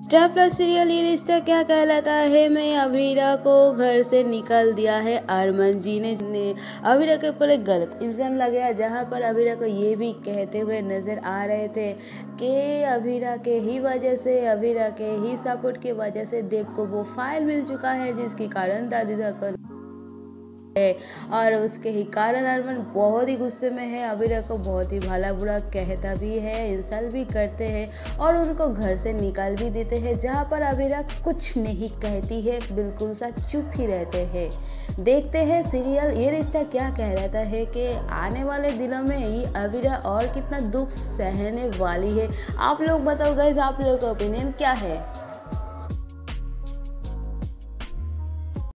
Star plus serial ये रिश्ता क्या कहलाता है? मैं अभीरा को घर से निकल दिया है अरमन जी ने, अभीरा के ऊपर एक गलत इल्ज़ाम लगाया जहाँ पर अभीरा को ये भी कहते हुए नज़र आ रहे थे कि अभीरा के ही वजह से अभीरा के ही सपोर्ट की वजह से देव को वो फ़ाइल मिल चुका है जिसके कारण दादी धक्कर है। और उसके ही कारण अरमान बहुत ही गुस्से में है। अभिरा को बहुत ही भला बुरा कहता भी है इंसल भी करते हैं और उनको घर से निकाल भी देते हैं, जहाँ पर अभिरा कुछ नहीं कहती है, बिल्कुल सा चुप ही रहते हैं। देखते हैं सीरियल, ये रिश्ता क्या कह रहता है कि आने वाले दिनों में ये अभिरा और कितना दुख सहने वाली है। आप लोग बताओ गैस आप लोगों का ओपिनियन क्या है?